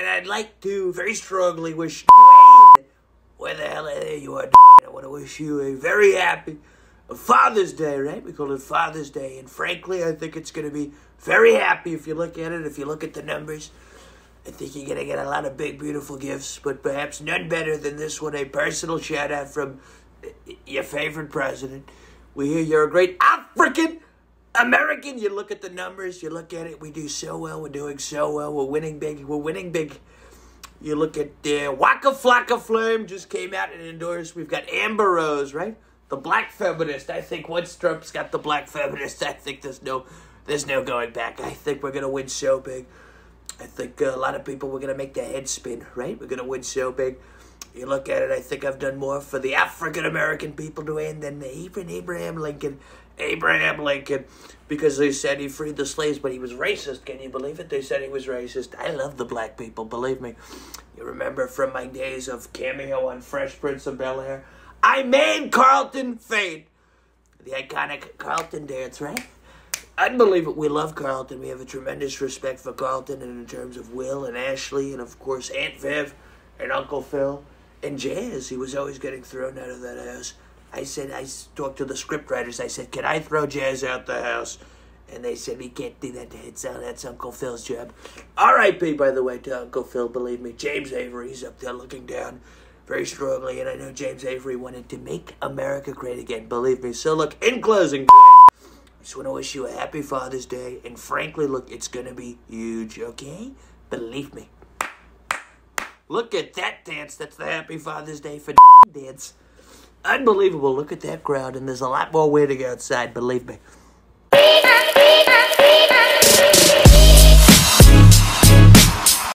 and I'd like to very strongly wish Dwayne, where the hell are you are, Dwayne? I want to wish you a very happy Father's Day, right? We call it Father's Day, and frankly, I think it's going to be very happy if you look at it, if you look at the numbers. I think you're going to get a lot of big, beautiful gifts, but perhaps none better than this one a personal shout out from uh, your favorite president. We hear you're a great African American. You look at the numbers, you look at it, we do so well, we're doing so well, we're winning big, we're winning big. You look at the uh, Waka Flocka Flame just came out and endorsed. We've got Amber Rose, right? The black feminist. I think once Trump's got the black feminist, I think there's no there's no going back. I think we're gonna win so big. I think uh, a lot of people we're gonna make their head spin, right? We're gonna win so big. You look at it, I think I've done more for the African American people to win than even Abraham Lincoln. Abraham Lincoln, because they said he freed the slaves, but he was racist. Can you believe it? They said he was racist. I love the black people, believe me. You remember from my days of cameo on Fresh Prince of Bel Air? I made Carlton fade. The iconic Carlton dance, right? Unbelievable. We love Carlton. We have a tremendous respect for Carlton, and in terms of Will and Ashley, and of course Aunt Viv and Uncle Phil and Jazz. He was always getting thrown out of that house. I said, I talked to the scriptwriters. I said, can I throw Jazz out the house? And they said, we can't do that. It's, uh, that's Uncle Phil's job. R.I.P., by the way, to Uncle Phil, believe me. James Avery's up there looking down very strongly, and I know James Avery wanted to make America great again, believe me. So, look, in closing, I just want to wish you a happy Father's Day, and frankly, look, it's going to be huge, okay? Believe me. Look at that dance. That's the Happy Father's Day for dance. Unbelievable. Look at that crowd, and there's a lot more waiting outside, believe me.